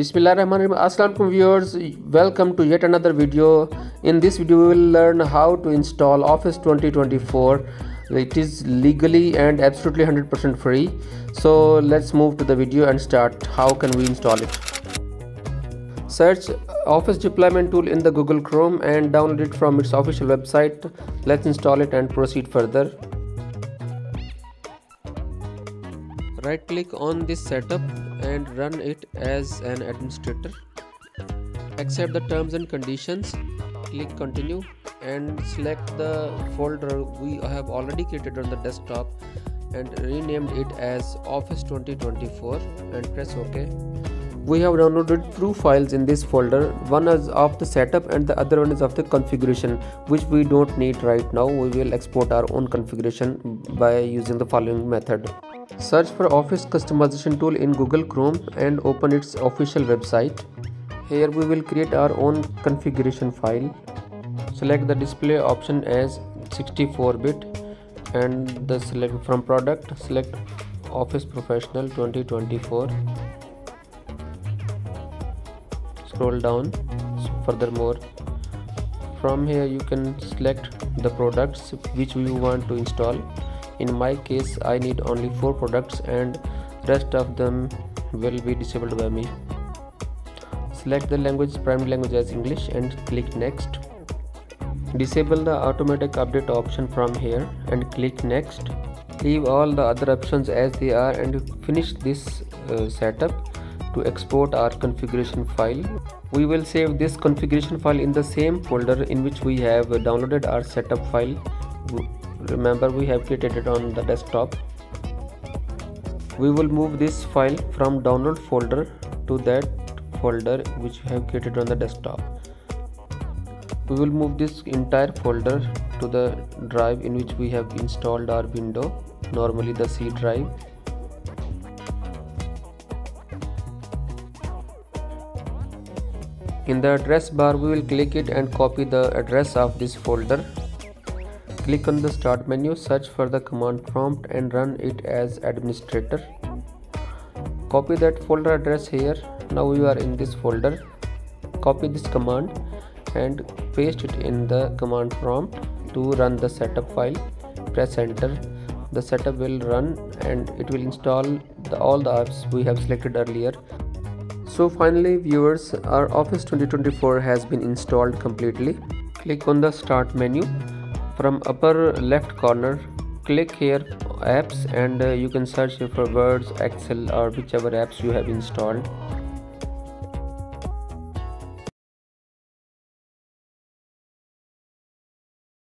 Bismillahirrahmanirrahim. Assalamualaikum viewers. Welcome to yet another video. In this video, we will learn how to install Office 2024. It is legally and absolutely 100% free. So let's move to the video and start. How can we install it? Search Office deployment tool in the Google Chrome and download it from its official website. Let's install it and proceed further. Right click on this setup and run it as an administrator. Accept the terms and conditions. Click continue and select the folder we have already created on the desktop and renamed it as Office 2024 and press OK. We have downloaded two files in this folder. One is of the setup and the other one is of the configuration which we don't need right now. We will export our own configuration by using the following method. Search for Office customization tool in Google Chrome and open its official website. Here we will create our own configuration file. Select the display option as 64-bit and the select from product select Office Professional 2024. Scroll down furthermore from here you can select the products which you want to install in my case I need only 4 products and rest of them will be disabled by me. Select the language primary language as English and click next. Disable the automatic update option from here and click next. Leave all the other options as they are and finish this uh, setup to export our configuration file. We will save this configuration file in the same folder in which we have downloaded our setup file remember we have created it on the desktop. We will move this file from download folder to that folder which we have created on the desktop. We will move this entire folder to the drive in which we have installed our window normally the C drive. In the address bar we will click it and copy the address of this folder Click on the start menu, search for the command prompt and run it as administrator. Copy that folder address here. Now you are in this folder. Copy this command and paste it in the command prompt to run the setup file. Press enter. The setup will run and it will install the, all the apps we have selected earlier. So finally viewers, our Office 2024 has been installed completely. Click on the start menu from upper left corner click here apps and uh, you can search for words excel or whichever apps you have installed